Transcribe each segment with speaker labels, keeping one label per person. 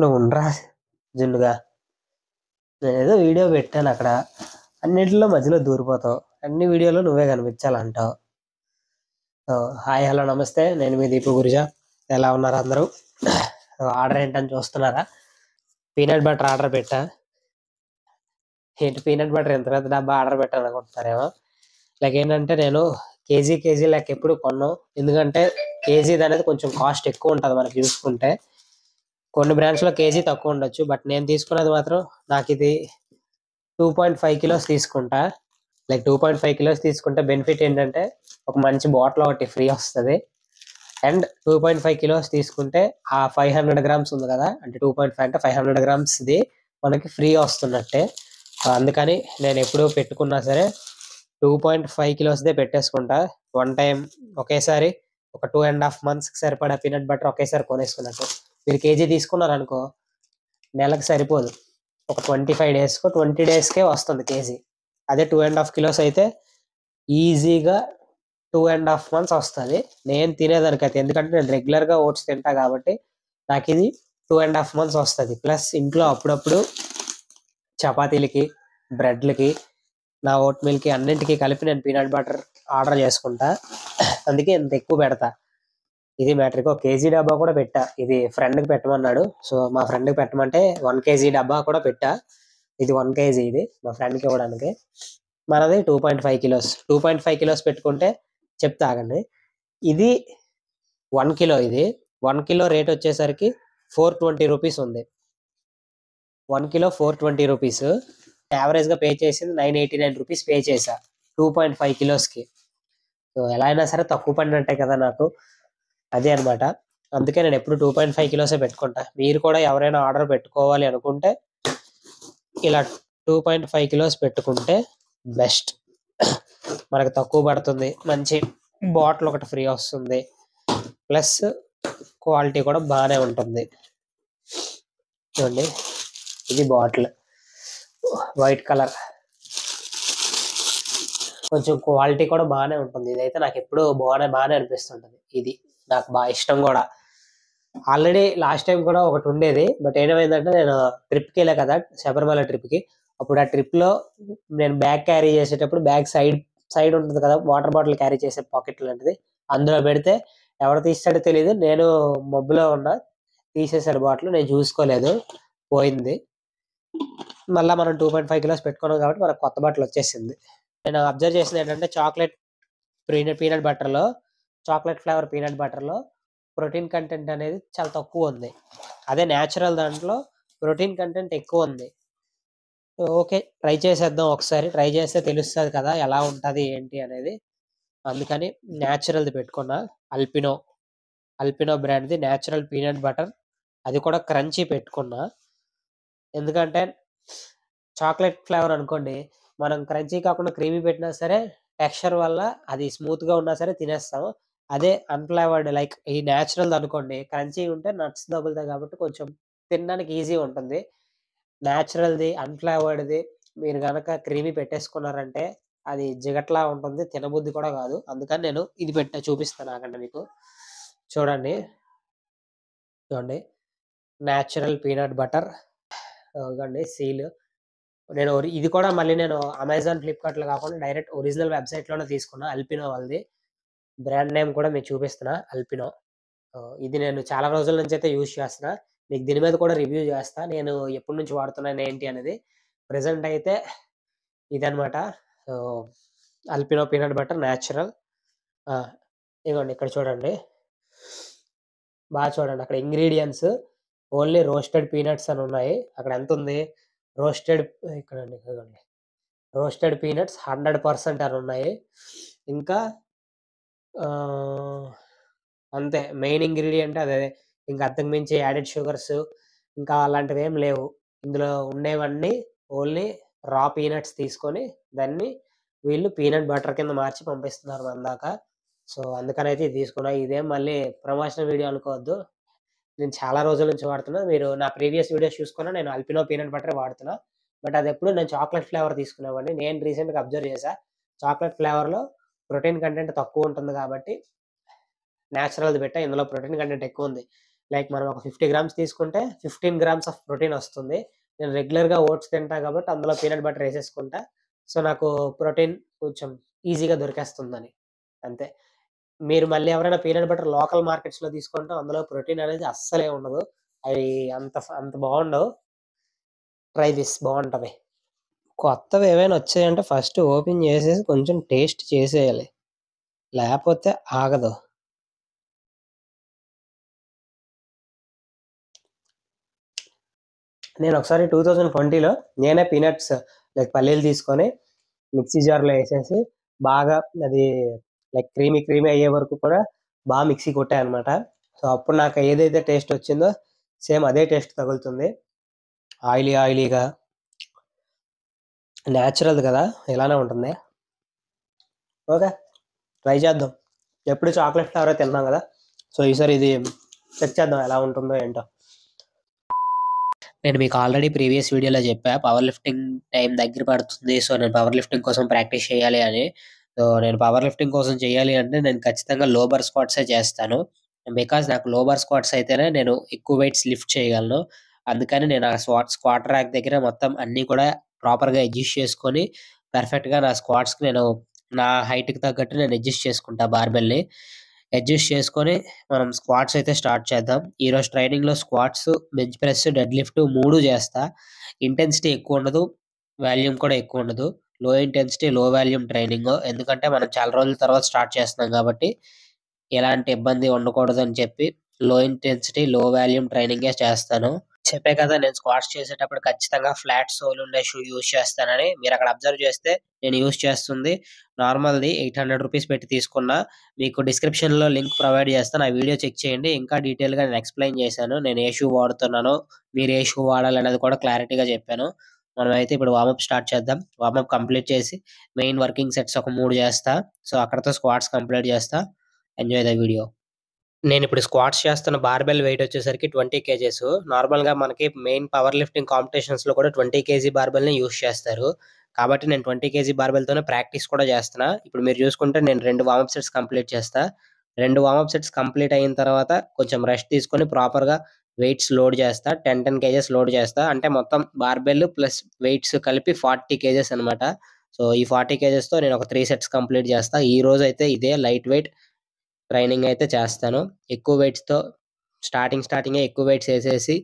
Speaker 1: నువ్వు ఉండరా జున్నుగా నేను ఏదో వీడియో పెట్టాను అక్కడ. అన్నింటిలో మధ్యలో దూరిపోతావు. అన్ని వీడియోలో నువ్వే కనిపించాలంటావు. హాయ్ హలో నమస్తే. నేను మీ దీపు గురిజా. ఎలా ఉన్నారు అందరూ? ఆర్డర్ ఏంటని చూస్తున్నారా? పీనట్ బటర్ ఆర్డర్ పెట్టా. ఏంటి పీనట్ బటర్ ఎంత పెద్ద డబ్బా ఆర్డర్ పెట్టాను అనుకుంటున్నారేమో. లైక్ ఏంటంటే నేను కేజీ కేజీ లెక్క ఎప్పుడు కొన్నాం. ఎందుకంటే కేజీది అనేది కొంచెం కాస్ట్ ఎక్కువ ఉంటుంది మనకి చూసుకుంటే. కొన్ని బ్రాండ్స్లో కేజీ తక్కువ ఉండొచ్చు. బట్ నేను తీసుకున్నది మాత్రం నాకు ఇది టూ పాయింట్ ఫైవ్ కిలోస్ తీసుకుంటా. Like two point five kilos తీసుకుంటే బెనిఫిట్ ఏంటంటే ఒక మంచి బాటిల్ ఒకటి ఫ్రీ వస్తుంది. And two point five kilos తీసుకుంటే ఆ ఫైవ్ హండ్రెడ్ గ్రామ్స్ ఉంది కదా. అంటే టూ పాయింట్ ఫైవ్ అంటే ఫైవ్ హండ్రెడ్ గ్రామ్స్ది మనకి ఫ్రీ వస్తున్నట్టే. అందుకని నేను ఎప్పుడు పెట్టుకున్నా సరే టూ పాయింట్ ఫైవ్ కిలోస్దే పెట్టేసుకుంటా. వన్ టైం ఒకేసారి ఒక టూ అండ్ హాఫ్ మంత్స్కి సరిపడా పీనట్ బటర్ ఒకేసారి కొనేసుకున్నట్టు. మీరు కేజీ తీసుకున్నారు అనుకో నెలకు సరిపోదు. ఒక ట్వంటీ ఫైవ్ డేస్కో ట్వంటీ డేస్కే వస్తుంది కేజీ. అదే టూ అండ్ హాఫ్ కిలోస్ అయితే ఈజీగా టూ అండ్ హాఫ్ మంత్స్ వస్తుంది. నేను తినేదానికైతే ఎందుకంటే నేను రెగ్యులర్గా ఓట్స్ తింటా కాబట్టి నాకు ఇది టూ అండ్ హాఫ్ మంత్స్ వస్తుంది. ప్లస్ ఇంట్లో అప్పుడప్పుడు చపాతీలకి బ్రెడ్లకి నా ఓట్ మిల్కి అన్నింటికి కలిపి నేను పీనట్ బటర్ ఆర్డర్ చేసుకుంటా. అందుకే ఇంత ఎక్కువ పెడతా. ఇది మ్యాట్రిక్ ఒక కేజీ డబ్బా కూడా పెట్టా. ఇది ఫ్రెండ్కి పెట్టమన్నాడు. సో మా ఫ్రెండ్కి పెట్టమంటే వన్ కేజీ డబ్బా కూడా పెట్టా. ఇది వన్ కేజీ ఇది మా ఫ్రెండ్కి ఇవ్వడానికి. మనది two point five kilos two point five kilos పెట్టుకుంటే చెప్తా ఆగండి. ఇది వన్ కిలో ఇది. వన్ కిలో రేట్ వచ్చేసరికి ఫోర్ ట్వంటీ రూపీస్ ఉంది. One kilo four twenty rupees యావరేజ్గా పే చేసింది nine eighty nine rupees pay చేశా టూ పాయింట్ ఫైవ్ కిలోస్కి సో ఎలా అయినా సరే తక్కువ పడినట్టే కదా నాకు. అదే అన్నమాట. అందుకే నేను ఎప్పుడు టూ పాయింట్ ఫైవ్ కిలోసే పెట్టుకుంటా. మీరు కూడా ఎవరైనా ఆర్డర్ పెట్టుకోవాలి అనుకుంటే ఇలా టూ పాయింట్ ఫైవ్ కిలోస్ పెట్టుకుంటే బెస్ట్ మనకు తక్కువ పడుతుంది. మంచి బాటిల్ ఒకటి ఫ్రీ వస్తుంది. ప్లస్ క్వాలిటీ కూడా బాగానే ఉంటుంది. చూడండి. ఇది బాటిల్ వైట్ కలర్. కొంచెం క్వాలిటీ కూడా బాగానే ఉంటుంది. ఇదైతే నాకు ఎప్పుడు బాగానే బాగానే అనిపిస్తుంటుంది. ఇది నాకు బాగా ఇష్టం కూడా. ఆల్రెడీ లాస్ట్ టైం కూడా ఒకటి ఉండేది. బట్ ఏమైందంటే నేను ట్రిప్కి వెళ్ళా కదా శబరిమల ట్రిప్కి. అప్పుడు ఆ ట్రిప్లో నేను బ్యాగ్ క్యారీ చేసేటప్పుడు బ్యాగ్ సైడ్ సైడ్ ఉంటుంది కదా వాటర్ బాటిల్ క్యారీ చేసే పాకెట్ లాంటిది. అందులో పెడితే ఎవరు తీస్తాడో తెలియదు నేను మబ్బులో ఉన్నా తీసేసాడు బాటిల్. నేను చూసుకోలేదు. పోయింది. మళ్ళీ మనం టూ పాయింట్ ఫైవ్ కిలోస్ పెట్టుకున్నాం కాబట్టి మనకు కొత్త బట్టలు వచ్చేసింది. నేను అబ్జర్వ్ చేసింది ఏంటంటే చాక్లెట్ పీనట్ పీనట్ బటర్లో చాక్లెట్ ఫ్లేవర్ పీనట్ బటర్లో ప్రోటీన్ కంటెంట్ అనేది చాలా తక్కువ ఉంది. అదే న్యాచురల్ దాంట్లో ప్రోటీన్ కంటెంట్ ఎక్కువ ఉంది. ఓకే ట్రై చేసేద్దాం ఒకసారి. ట్రై చేస్తే తెలుస్తుంది కదా ఎలా ఉంటుంది ఏంటి అనేది. అందుకని న్యాచురల్ది పెట్టుకున్నా. అల్పినో అల్పినో బ్రాండ్ది న్యాచురల్ పీనట్ బటర్ అది కూడా క్రంచీ పెట్టుకున్నా. ఎందుకంటే చాక్లెట్ ఫ్లేవర్ అనుకోండి మనం క్రంచీ కాకుండా క్రీమీ పెట్టినా సరే టెక్స్చర్ వల్ల అది స్మూత్గా ఉన్నా సరే తినేస్తాం. అదే అన్ఫ్లేవర్డ్ లైక్ ఈ న్యాచురల్ అనుకోండి క్రంచీ ఉంటే నట్స్ తగులుతాయి కాబట్టి కొంచెం తినడానికి ఈజీ ఉంటుంది. న్యాచురల్ది అన్ఫ్లేవర్డ్ది మీరు కనుక క్రీమీ పెట్టేసుకున్నారంటే అది జిగట్లా ఉంటుంది తినబుద్ధి కూడా కాదు. అందుకని నేను ఇది పెట్టా చూపిస్తాను నాకంటే మీకు. చూడండి. చూడండి. న్యాచురల్ పీనట్ బటర్ ఇవ్వండి సీల్. నేను ఒరి- ఇది కూడా మళ్ళీ నేను అమెజాన్ ఫ్లిప్కార్ట్లో కాకుండా డైరెక్ట్ ఒరిజినల్ వెబ్సైట్లోనే తీసుకున్నా అల్పినో వాళ్ళది. బ్రాండ్ నేమ్ కూడా మీకు చూపిస్తున్నా అల్పినో ఇది నేను చాలా రోజుల నుంచి అయితే యూజ్ చేస్తున్నా. మీకు దీని మీద కూడా రివ్యూ చేస్తా. నేను ఎప్పటి నుంచి వాడుతున్నాను ఏంటి అనేది ప్రెసెంట్ అయితే ఇదనమాట అల్పినో పీనట్ బటర్ న్యాచురల్. ఇదిగోండి ఇక్కడ చూడండి. బాగా చూడండి అక్కడ ఇంగ్రీడియంట్స్. ఓన్లీ రోస్టెడ్ పీనట్స్ అని ఉన్నాయి. అక్కడ ఎంత ఉంది? రోస్టెడ్ ఇక్కడ ఇదిగోండి. రోస్టెడ్ పీనట్స్ హండ్రెడ్ పర్సెంట్ అని ఉన్నాయి. ఇంకా అంతే. మెయిన్ ఇంగ్రీడియంట్ అదే. ఇంకా అంతకు మించి యాడెడ్ షుగర్స్ ఇంకా అలాంటివి ఏం లేవు. ఇందులో ఉండేవన్నీ ఓన్లీ రా పీనట్స్ తీసుకొని దాన్ని వీళ్ళు పీనట్ బటర్ కింద మార్చి పంపిస్తున్నారు మన దాకా సో అందుకని అయితే ఇది తీసుకున్నా. ఇదేం మళ్ళీ ప్రమోషనల్ వీడియో అనుకోవద్దు. నేను చాలా రోజుల నుంచి వాడుతున్నా. మీరు నా ప్రీవియస్ వీడియోస్ చూసుకున్నా నేను అల్పినో పీనట్ బటర్ వాడుతున్నా. బట్ అది ఎప్పుడు నేను చాక్లెట్ ఫ్లేవర్ తీసుకునేవాడిని. నేను రీసెంట్గా అబ్జర్వ్ చేశా. చాక్లెట్ ఫ్లేవర్లో ప్రోటీన్ కంటెంట్ తక్కువ ఉంటుంది కాబట్టి న్యాచురల్ది పెట్టా. ఇందులో ప్రోటీన్ కంటెంట్ ఎక్కువ ఉంది. లైక్ మనం ఒక ఫిఫ్టీ గ్రామ్స్ తీసుకుంటే ఫిఫ్టీన్ గ్రామ్స్ ఆఫ్ ప్రోటీన్ వస్తుంది. నేను రెగ్యులర్గా ఓట్స్ తింటా కాబట్టి అందులో పీనట్ బటర్ వేసేసుకుంటా. సో నాకు ప్రోటీన్ కొంచెం ఈజీగా దొరికేస్తుందని. అంతే. మీరు మళ్ళీ ఎవరైనా పీనట్ బటర్ లోకల్ మార్కెట్స్లో తీసుకుంటే అందులో ప్రోటీన్ అనేది అస్సలే ఉండదు. అవి అంత అంత బాగుండవు. ట్రై దిస్ బాగుంటుంది. కొత్తవి ఏమైనా వచ్చాయంటే ఫస్ట్ ఓపెన్ చేసేసి కొంచెం టేస్ట్ చేసేయాలి. లేకపోతే ఆగదు. నేను ఒకసారి టూ థౌజండ్ ట్వంటీలో నేనే పీనట్స్ లైక్ పల్లీలు తీసుకొని మిక్సీ జార్లో వేసేసి బాగా అది లైక్ క్రీమీ క్రీమీ అయ్యే వరకు కూడా బాగా మిక్సీ కొట్టాయి అనమాట సో అప్పుడు నాకు ఏదైతే టేస్ట్ వచ్చిందో సేమ్ అదే టేస్ట్ తగులుతుంది. ఆయిలీ ఆయిలీగా. న్యాచురల్ కదా ఇలానే ఉంటుంది. ఓకే ట్రై చేద్దాం. ఎప్పుడు చాక్లెట్ ఫ్లేవర్ తిన్నాం కదా. సో ఈసారి ఇది చెక్ చేద్దాం ఎలా ఉంటుందో ఏంటో. నేను మీకు ఆల్రెడీ ప్రీవియస్ వీడియోలో చెప్పా పవర్ లిఫ్టింగ్ టైం దగ్గర పడుతుంది. సో నేను పవర్ లిఫ్టింగ్ కోసం ప్రాక్టీస్ చేయాలి అని. సో నేను పవర్ లిఫ్టింగ్ కోసం చేయాలి అంటే నేను ఖచ్చితంగా లోబర్ స్క్వాట్సే చేస్తాను. బికాస్ నాకు లోబర్ స్క్వాట్స్ అయితేనే నేను ఎక్కువ వెయిట్స్ లిఫ్ట్ చేయగలను. అందుకని నేను ఆ స్వాట్ స్క్వాట్ ర్యాక్ దగ్గర మొత్తం అన్నీ కూడా ప్రాపర్గా అడ్జస్ట్ చేసుకొని పర్ఫెక్ట్గా నా స్క్వాట్స్కి నేను నా హైట్కి తగ్గట్టు నేను అడ్జస్ట్ చేసుకుంటా బార్బెల్ని అడ్జస్ట్ చేసుకొని మనం స్క్వాట్స్ అయితే స్టార్ట్ చేద్దాం. ఈరోజు ట్రైనింగ్లో squats bench press deadlift మూడు చేస్తా. ఇంటెన్సిటీ ఎక్కువ ఉండదు. వాల్యూమ్ కూడా ఎక్కువ ఉండదు. లో ఇంటెన్సిటీ లో వాల్యూమ్ ట్రైనింగ్ ఎందుకంటే మనం చాలా రోజుల తర్వాత స్టార్ట్ చేస్తున్నాం కాబట్టి ఎలాంటి ఇబ్బంది ఉండకూడదు అని చెప్పి లో ఇంటెన్సిటీ లో వాల్యూమ్ ట్రైనింగే చేస్తాను. చెప్పే కదా నేను స్క్వాట్స్ చేసేటప్పుడు ఖచ్చితంగా ఫ్లాట్ సోల్ ఉండే షూ యూజ్ చేస్తానని మీరు అక్కడ అబ్జర్వ్ చేస్తే నేను యూజ్ చేస్తుంది. నార్మల్ది ఎయిట్ హండ్రెడ్ రూపీస్ పెట్టి తీసుకున్నా. మీకు డిస్క్రిప్షన్లో లింక్ ప్రొవైడ్ చేస్తాను. ఆ వీడియో చెక్ చేయండి. ఇంకా డీటెయిల్గా నేను ఎక్స్ప్లెయిన్ చేశాను. నేను ఏ షూ వాడుతున్నానో మీరు ఏ షూ వాడాలి అనేది కూడా క్లారిటీగా చెప్పాను. మనం అయితే ఇప్పుడు వార్మప్ స్టార్ట్ చేద్దాం. వార్మప్ కంప్లీట్ చేసి మెయిన్ వర్కింగ్ సెట్స్ ఒక మూడు చేస్తా. సో అక్కడతో స్క్వాడ్స్ కంప్లీట్ చేస్తా. ఎంజాయ్ ద వీడియో నేను ఇప్పుడు స్క్వాట్స్ చేస్తున్న బార్బెల్ వెయిట్ వచ్చేసరికి ట్వంటీ కేజెస్. నార్మల్గా మనకి మెయిన్ పవర్ లిఫ్టింగ్ కాంపిటీషన్స్లో కూడా ట్వంటీ కేజీ బార్బెల్ని యూస్ చేస్తారు. కాబట్టి నేను ట్వంటీ కేజీ బార్బెల్ తోనే ప్రాక్టీస్ కూడా చేస్తున్నా. ఇప్పుడు మీరు చూసుకుంటే నేను రెండు వార్మప్ సెట్స్ కంప్లీట్ చేస్తా. రెండు వార్మప్ సెట్స్ కంప్లీట్ అయిన తర్వాత కొంచెం రెస్ట్ తీసుకొని ప్రాపర్గా వెయిట్స్ లోడ్ చేస్తా టెన్ టెన్ కేజెస్ లోడ్ చేస్తా. అంటే మొత్తం బార్బెల్ ప్లస్ వెయిట్స్ కలిపి ఫార్టీ కేజెస్ అనమాట సో ఈ ఫార్టీ కేజెస్తో నేను ఒక త్రీ సెట్స్ కంప్లీట్ చేస్తా. ఈ రోజు అయితే ఇదే లైట్ వెయిట్ ట్రైనింగ్ అయితే చేస్తాను. ఎక్కువ వెయిట్స్తో స్టార్టింగ్ స్టార్టింగే ఎక్కువ వెయిట్స్ వేసేసి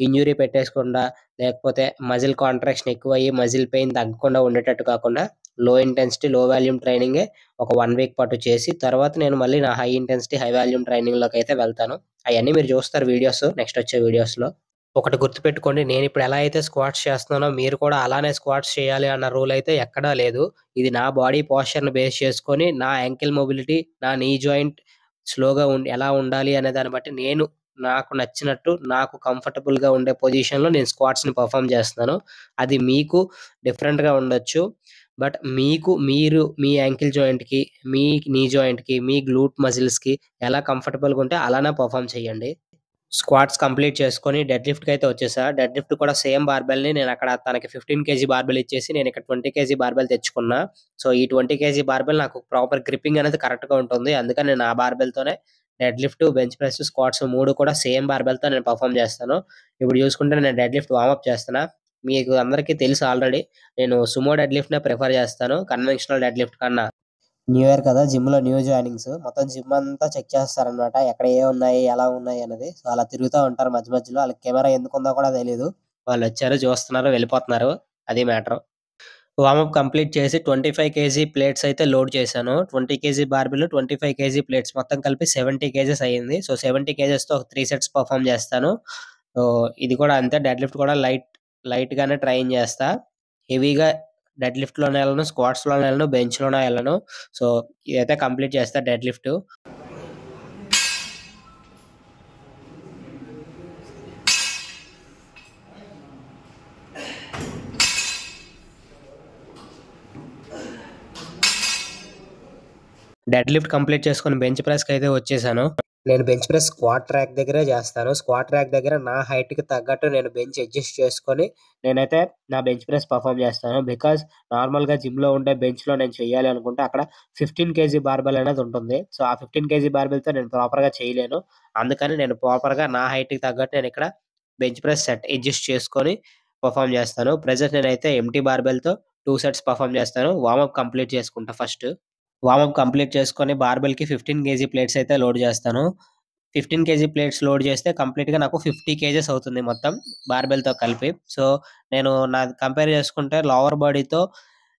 Speaker 1: ఇంజురీ పెట్టేసుకుండా లేకపోతే మజిల్ కాంట్రాక్షన్ ఎక్కువ అయ్యి మజిల్ పెయిన్ తగ్గకుండా ఉండేటట్టు కాకుండా లో ఇంటెన్సిటీ లో వాల్యూమ్ ట్రైనింగే ఒక వన్ వీక్ పాటు చేసి తర్వాత నేను మళ్ళీ నా హై ఇంటెన్సిటీ హై వాల్యూమ్ ట్రైనింగ్లోకి అయితే వెళ్తాను. అవన్నీ మీరు చూస్తారు వీడియోస్ నెక్స్ట్ వచ్చే వీడియోస్లో. ఒకటి గుర్తుపెట్టుకోండి నేను ఇప్పుడు ఎలా అయితే స్క్వాట్స్ చేస్తున్నానో మీరు కూడా అలానే స్క్వాట్స్ చేయాలి అన్న రూల్ అయితే ఎక్కడా లేదు. ఇది నా బాడీ పోస్చర్ను బేస్ చేసుకొని నా యాంకిల్ మొబిలిటీ నా నీ జాయింట్ స్లోగా ఉండి ఎలా ఉండాలి అనే దాన్ని బట్టి నేను నాకు నచ్చినట్టు నాకు కంఫర్టబుల్గా ఉండే పొజిషన్లో నేను స్క్వాట్స్ని పర్ఫామ్ చేస్తున్నాను. అది మీకు డిఫరెంట్గా ఉండొచ్చు. బట్ మీకు మీరు మీ యాంకిల్ జాయింట్కి మీ నీ జాయింట్కి మీ గ్లూట్ మజిల్స్కి ఎలా కంఫర్టబుల్గా ఉంటే అలానే పర్ఫామ్ చేయండి. స్క్వాట్స్ కంప్లీట్ చేసుకొని డెడ్ లిఫ్ట్కి అయితే వచ్చేసా. డెడ్ లిఫ్ట్ కూడా సేమ్ బార్బెల్ని నేను అక్కడ తనకి ఫిఫ్టీన్ కేజీ బార్బెల్ ఇచ్చేసి నేను ఇక్కడ ట్వంటీ కేజీ బార్బెల్ తెచ్చుకున్నా. సో ఈ ట్వంటీ కేజీ బార్బెల్ నాకు ప్రాపర్ గ్రిప్పింగ్ అనేది కరెక్ట్గా ఉంటుంది. అందుకని నేను ఆ బార్బెల్ తోనే dead lift bench press squats మూడు కూడా సేమ్ బార్బెల్తో నేను పర్ఫామ్ చేస్తాను. ఇప్పుడు చూసుకుంటే నేను డెడ్ లిఫ్ట్ వార్మప్ చేస్తున్నా. మీకు అందరికీ తెలుసు ఆల్రెడీ నేను సుమో డెడ్ లిఫ్ట్ నే ప్రిఫర్ చేస్తాను. కన్వెన్షనల్ డెడ్ లిఫ్ట్ కన్నా. న్యూ ఇయర్ కదా జిమ్లో న్యూ జాయినింగ్స్ మొత్తం జిమ్ అంతా చెక్ చేస్తారనమాట ఎక్కడ ఏ ఉన్నాయి ఎలా ఉన్నాయి అనేది. సో అలా తిరుగుతూ ఉంటారు మధ్య మధ్యలో. వాళ్ళకి కెమెరా ఎందుకు ఉందో కూడా తెలియదు వాళ్ళు వచ్చారు చూస్తున్నారు వెళ్ళిపోతున్నారు. అది మ్యాటర్ వార్మప్ కంప్లీట్ చేసి ట్వంటీ ఫైవ్ కేజీ ప్లేట్స్ అయితే లోడ్ చేశాను. Twenty kg barbell twenty five kg plates మొత్తం కలిపి సెవెంటీ కేజెస్ అయ్యింది. సో సెవెంటీ కేజెస్తో త్రీ సెట్స్ పర్ఫామ్ చేస్తాను. సో ఇది కూడా అంతే. డెడ్ లిఫ్ట్ కూడా లైట్ లైట్ గానే ట్రైన్ చేస్తా. హెవీగా డెడ్ లిఫ్ట్లోనే వెళ్ళను స్క్వాట్స్లోనే వెళ్ళను బెంచ్లోనే వెళ్ళను. సో ఇదైతే కంప్లీట్ చేస్తా deadlift deadlift complete చేసుకొని బెంచ్ ప్రెస్కి అయితే వచ్చేసాను నేను బెంచ్ ప్రెస్ స్క్వాట్ ట్రాక్ దగ్గరే చేస్తాను. స్క్వాట్ ట్రాక్ దగ్గర నా హైట్‌కి తగ్గట్టు నేను బెంచ్ అడ్జస్ట్ చేసుకొని నేనైతే నా బెంచ్ ప్రెస్ పెర్ఫార్మ్ చేస్తాను. బికాజ్ నార్మల్‌గా జిమ్‌లో ఉండే బెంచ్‌లో నేను చేయాలి అనుకుంటే అక్కడ 15 కేజీ బార్బెల్ అనేది ఉంటుంది. సో, ఆ 15 కేజీ బార్బెల్‌తో నేను ప్రాపర్‌గా చేయలేను. అందుకని నేను ప్రాపర్‌గా నా హైట్‌కి తగ్గట్టు నేను ఇక్కడ బెంచ్ ప్రెస్ సెట్ అడ్జస్ట్ చేసుకొని పర్ఫామ్ చేస్తాను. ప్రెజెంట్ నేనైతే ఎంటీ బార్బెల్‌తో టూ సెట్స్ పర్ఫామ్ చేస్తాను. వార్మప్ కంప్లీట్ చేసుకుంటా ఫస్ట్. వామప్ కంప్లీట్ చేసుకొని బార్బెల్‌కి 15 కేజీ ప్లేట్స్ అయితే లోడ్ చేస్తాను. 15 కేజీ ప్లేట్స్ లోడ్ చేస్తే కంప్లీట్‌గా నాకు 50 కేజెస్ అవుతుంది మొత్తం బార్బెల్‌తో కలిపి. సో, నేను నా కంపేర్ చేసుకుంటే లోవర్ బాడీతో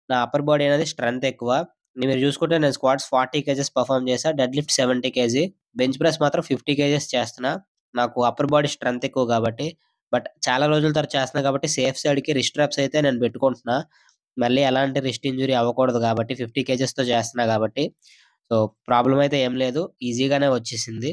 Speaker 1: నా అప్పర్ బాడీ అనేది స్ట్రెంత్ ఎక్కువ. మీరు చూసుకుంటే నేను స్క్వాట్స్ 40 కేజెస్ పర్ఫామ్ చేశా. Deadlift 70 kg. బెంచ్ ప్రెస్ మాత్రం 50 కేజెస్ చేస్తున్నా. నాకు అప్పర్ బాడీ స్ట్రెంత్ ఎక్కువ కాబట్టి. బట్ చాలా రోజుల తర్వాత చేస్తున్నా కాబట్టి సేఫ్ సైడ్‌కి రిస్ట్ అయితే నేను పెట్టుకుంటున్నా. మళ్ళీ ఎలాంటి రిస్ట్ ఇంజురీ అవ్వకూడదు కాబట్టి 50 కేజెస్‌తో చేస్తున్నా కాబట్టి. సో, ప్రాబ్లం అయితే ఏం లేదు. ఈజీగానే వచ్చేసింది.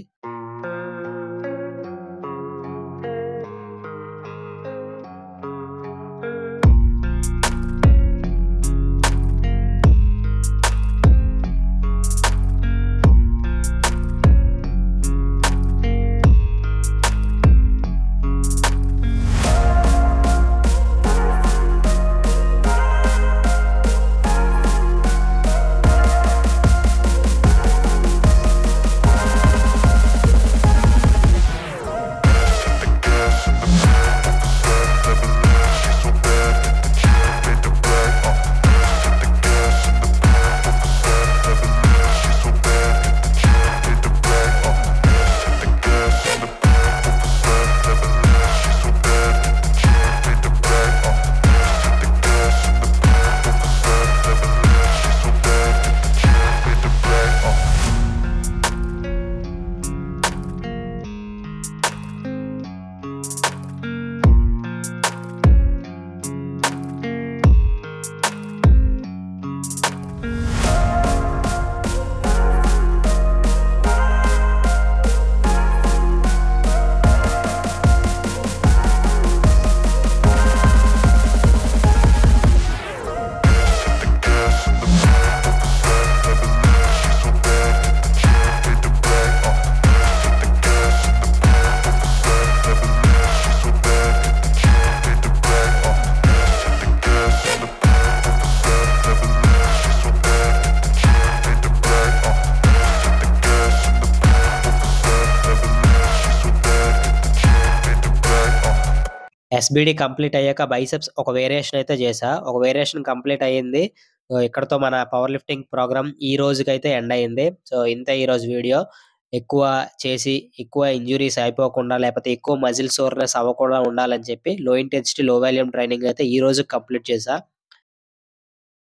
Speaker 1: ఎస్‌బీడీ కంప్లీట్ అయ్యాక బైసెప్స్ ఒక వేరియేషన్ అయితే చేశా. ఒక వేరియేషన్ కంప్లీట్ అయింది. ఇక్కడతో మన పవర్ లిఫ్టింగ్ ప్రోగ్రామ్ ఈ రోజుకైతే ఎండ్ అయింది. సో, ఇంత ఈరోజు వీడియో. ఎక్కువ చేసి ఎక్కువ ఇంజురీస్ అయిపోకుండా లేకపోతే ఎక్కువ మజిల్ సోర్‌నెస్ అవ్వకుండా ఉండాలని చెప్పి లో ఇంటెన్సిటీ, లో వాల్యూమ్ ట్రైనింగ్ అయితే ఈ రోజు కంప్లీట్ చేశా.